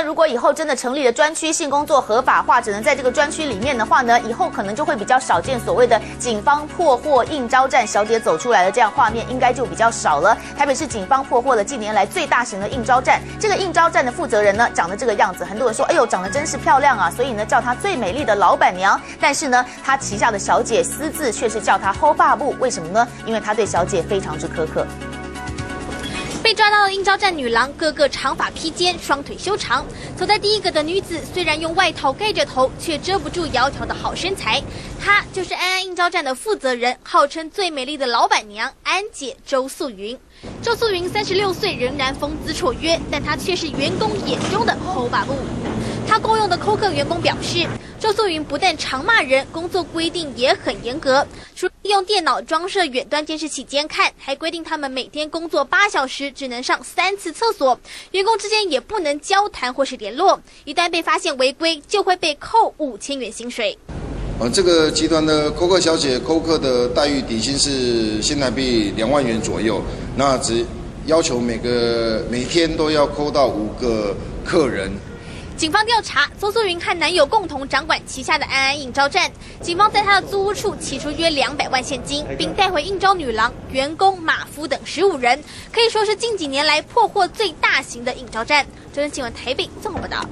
呢，如果以后真的成立了专区，性工作合法化，只能在这个专区里面的话呢，以后可能就会比较少见所谓的警方破获应招站小姐走出来的这样画面，应该就比较少了。台北市警方破获了近年来最大型的应招站，这个应招站的负责人呢，长得这个样子，很多人说，哎呦，长得真是漂亮啊，所以呢，叫她最美丽的老板娘。但是呢，她旗下的小姐私自却是叫她 hold 发布，为什么呢？因为她对小姐非常之苛刻。被抓到的应招站女郎，个个长发披肩，双腿修长。走在第一个的女子，虽然用外套盖着头，却遮不住窈窕的好身材。她就是安安应招站的负责人，号称最美丽的老板娘安姐周素云。周素云三十六岁，仍然风姿绰约，但她却是员工眼中的后把布。他够用的扣客员工表示，周素云不但常骂人，工作规定也很严格。除利用电脑装设远端监视器监看，还规定他们每天工作八小时只能上三次厕所，员工之间也不能交谈或是联络。一旦被发现违规，就会被扣五千元薪水。呃，这个集团的扣客小姐扣客的待遇底薪是新台币两万元左右，那只要求每个每天都要扣到五个客人。警方调查，邹素云和男友共同掌管旗下的安安应招站。警方在他的租屋处起出约两百万现金，并带回应招女郎、员工、马夫等十五人，可以说是近几年来破获最大型的应招站。中央新闻台北综合报道。